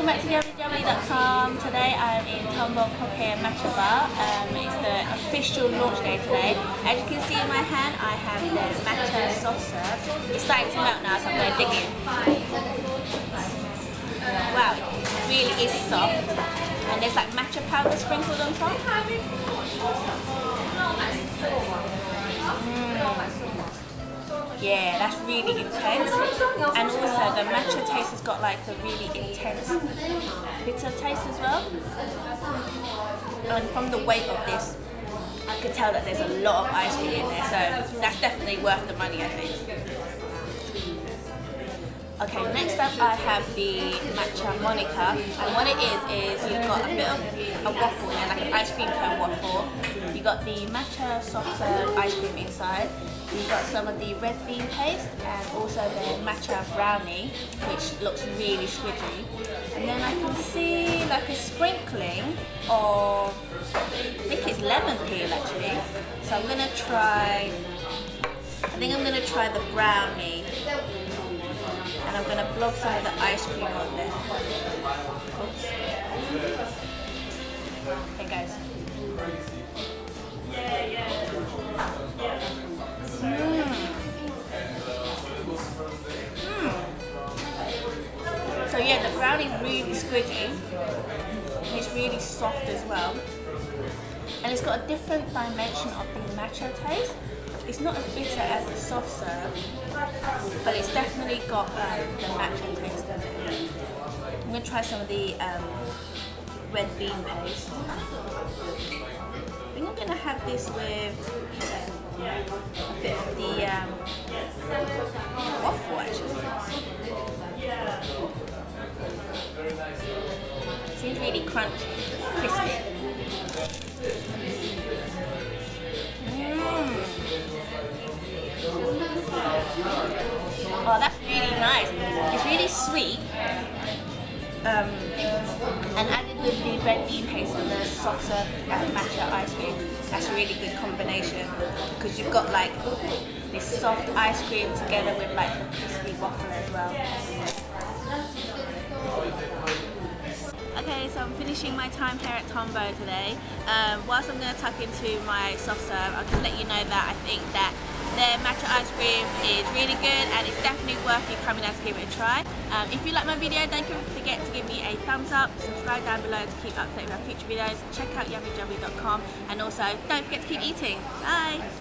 welcome back to yummy.com. Today I'm in Tombo Coffee and Matcha Bar. Um, it's the official launch day today. As you can see in my hand, I have the matcha soft serve. It's starting to melt now, so I'm going to dig in. Wow, it really is soft. And there's like matcha powder sprinkled on top. Yeah, that's really intense. And also the matcha taste has got like a really intense bitter taste as well. And from the weight of this, I could tell that there's a lot of ice cream in there, so that's definitely worth the money, I think. Okay, next up I have the matcha monaka, and what it is is you've got a bit of a waffle here, like an ice cream cone waffle. You've got the matcha soft serve ice cream inside. You've got some of the red bean paste and also the matcha brownie, which looks really squidgy. And then I can see like a sprinkling of, I think it's lemon peel actually. So I'm gonna try, I think I'm gonna try the brownie and I'm to blob some of the ice cream on there. Oops. Hey guys. Mm. Mm. So yeah, the brownie's really squidgy. It's really soft as well. And it's got a different dimension of the matcha taste. It's not as bitter as the soft serve, but it's definitely got um, the matcha taste in it. I'm going to try some of the um, red bean paste. I think I'm going to have this with a bit of the um, waffle actually. Seems really crunchy, crispy. Oh, that's really nice. It's really sweet. Um, and added with the red bean paste and the soft serve matcha ice cream, that's a really good combination because you've got like this soft ice cream together with like the crispy waffle as well. Okay, so I'm finishing my time here at Tombo today. Um, whilst I'm going to tuck into my soft serve, I can let you know that I think that is really good and it's definitely worth you coming out to give it a try. Um, if you like my video, don't forget to give me a thumbs up, subscribe down below to keep updated with our future videos, check out yummyjubbly.com and also don't forget to keep eating. Bye!